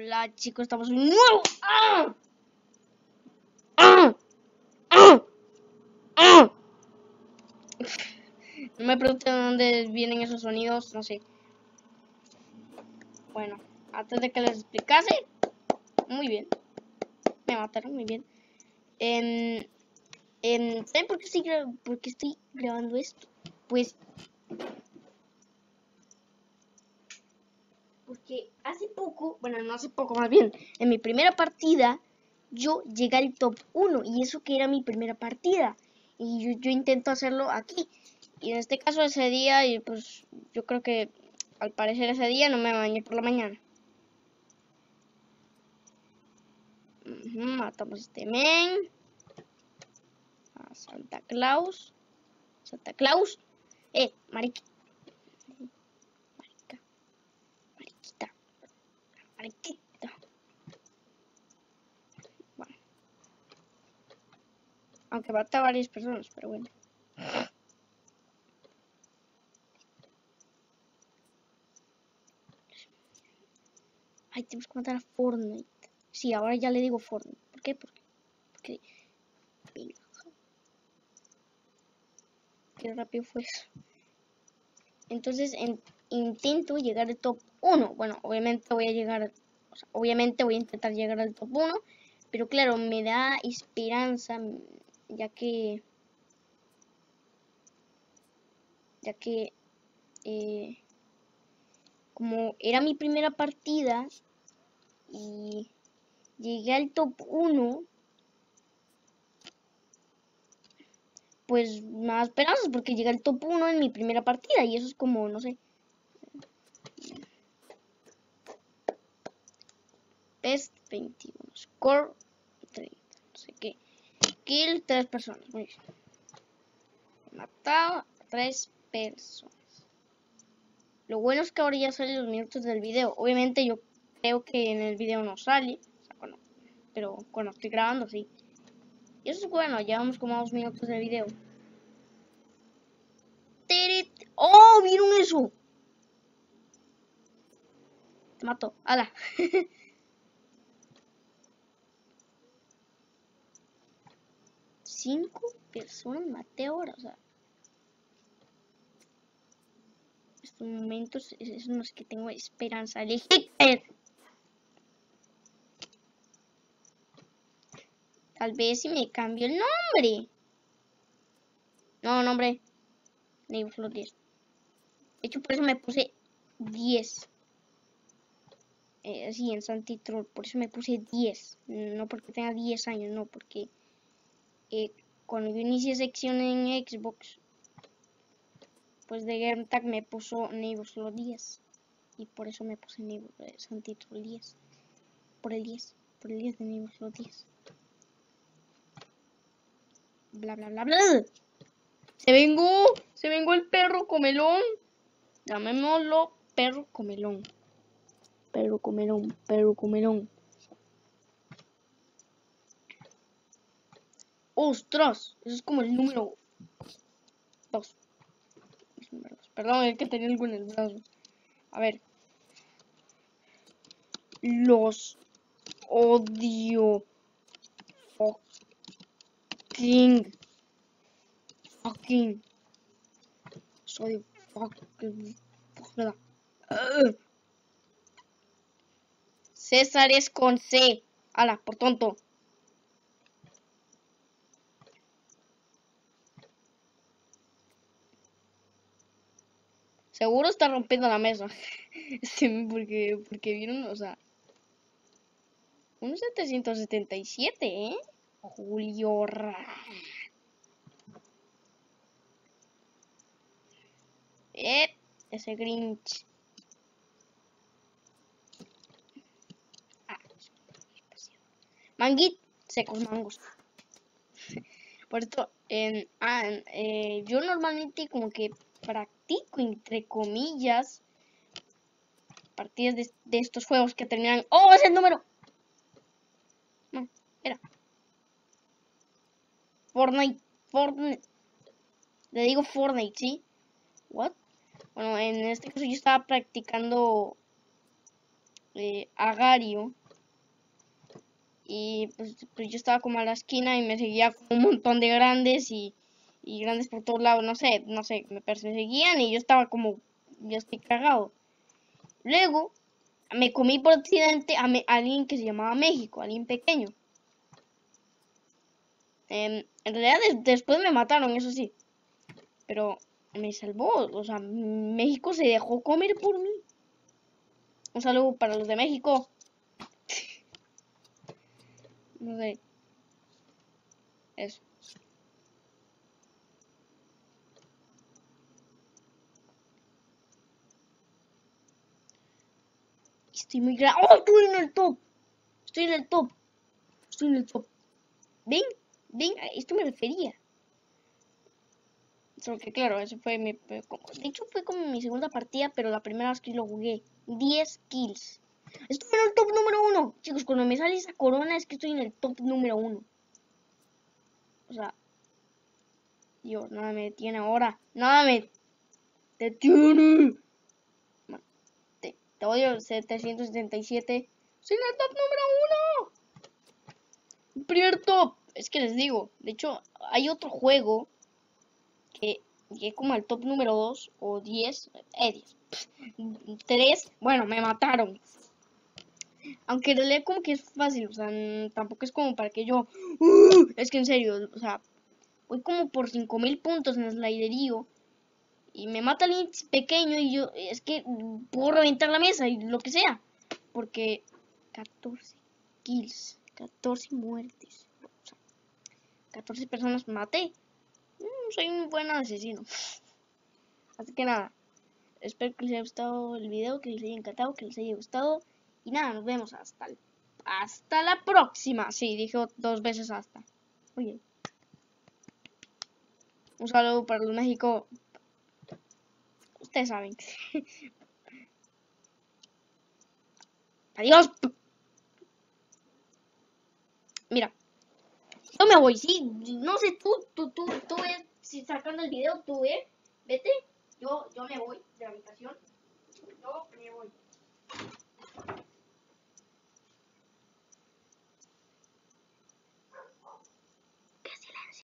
Hola chicos, estamos en un nuevo... ¡Ah! No me pregunten de dónde vienen esos sonidos, no sé. Bueno, antes de que les explicase, muy bien. Me mataron muy bien. En, en, ¿Saben por qué, estoy por qué estoy grabando esto? Pues porque hace poco, bueno, no hace poco más bien, en mi primera partida yo llegué al top 1 y eso que era mi primera partida y yo, intento hacerlo aquí. Y en este caso ese día y pues yo creo que al parecer ese día no me bañé por la mañana. Matamos a este men. A Santa Claus. Santa Claus. Eh Aunque mata a varias personas, pero bueno. Ay, tenemos que matar a Fortnite. Sí, ahora ya le digo Fortnite. ¿Por qué? Porque... Porque... Qué rápido fue eso. Entonces, en, intento llegar al top 1. Bueno, obviamente voy a llegar, obviamente voy a intentar llegar al top 1, pero claro, me da esperanza, ya que, ya que, eh, como era mi primera partida y llegué al top 1, pues da esperanzas porque llegué al top 1 en mi primera partida y eso es como, no sé, Best 21. Score 30. No sé qué. Kill 3 personas. Muy bien. Matado a 3 personas. Lo bueno es que ahora ya salen los minutos del video. Obviamente yo creo que en el video no sale. O sea, pero cuando estoy grabando sí. Y eso es bueno. Llevamos como 2 minutos de video. ¡Oh! ¿Vieron eso? Te mato. ¡Hala! cinco personas maté ahora, o sea. Estos momentos es en los que tengo esperanza. El Tal vez si me cambio el nombre. No, nombre. Neighborhood 10. De hecho, por eso me puse 10. Eh, así en Santitrol. Por eso me puse 10. No porque tenga 10 años, no, porque eh, cuando yo inicié sección en Xbox, pues de Game Tag me puso Neighbors los 10. Y por eso me puse Neighbors eh, 10. Por el 10. Por el 10 de Neighbors los 10. Bla bla bla bla. Se vengó. Se vengó el perro comelón. Llamémoslo perro comelón. Perro comelón. Perro comelón. ¡Ostras! Eso es como el número 2. Perdón, es que tenía algo en el brazo. A ver. Los odio. Fucking. Fucking. Soy fucking. César es con C. Ala, por tonto. Seguro está rompiendo la mesa. sí, porque, porque vieron, o sea... Un 777, ¿eh? Julio Eh, ese Grinch. Ah, Manguit, secos mangos. Por esto, en, ah, eh, yo normalmente como que practico, entre comillas, partidas de, estos juegos que terminan... ¡Oh, es el número! No, era. Fortnite, Fortnite. Le digo Fortnite, ¿sí? What? Bueno, en este caso yo estaba practicando eh, Agario. Y pues, pues, yo estaba como a la esquina y me seguía un montón de grandes y, y grandes por todos lados, no sé, no sé, me perseguían y yo estaba como, yo estoy cagado. Luego me comí por accidente a, alguien que se llamaba México, alguien pequeño. Em, en realidad después me mataron, eso sí. Pero me salvó. O sea, México se dejó comer por mí. Un saludo para los de México. no sé. Eso. Estoy muy grande. ¡Oh! Estoy en el top. Estoy en el top. Estoy en el top. ¿Ven? ¿Ven? A esto me refería. Solo que claro, eso fue mi... De hecho fue como mi segunda partida, pero la primera vez que lo jugué. 10 kills. Estoy en el top número 1. Chicos, cuando me sale esa corona es que estoy en el top número 1. O sea... Dios, nada me detiene ahora. Nada me detiene. Te, odio 777. Soy el top número 1. Primer top. Es que les digo, de hecho, hay otro juego que llegué como al top número 2 o 10, eh, 10, 3, bueno, me mataron. Aunque en realidad como que es fácil, o sea, tampoco es como para que yo, uh, es que en serio, o sea, voy como por 5000 puntos en el sliderío y me mata el pequeño y yo, es que puedo reventar la mesa y lo que sea, porque 14 kills, 14 muertes, o sea, 14 personas maté. Mm, soy un buen asesino. Así que nada, espero que les haya gustado el video, que les haya encantado, que les haya gustado. Y nada, nos vemos hasta, hasta la próxima. Sí, dije dos veces hasta. Oye. Un saludo para los México. Ustedes saben. Adiós. Mira. Yo me voy, sí. No sé, tú, tú, tú, tú, eh, si sacando el video, tú, eh. Vete. Yo, yo me voy de la habitación. Yo me voy.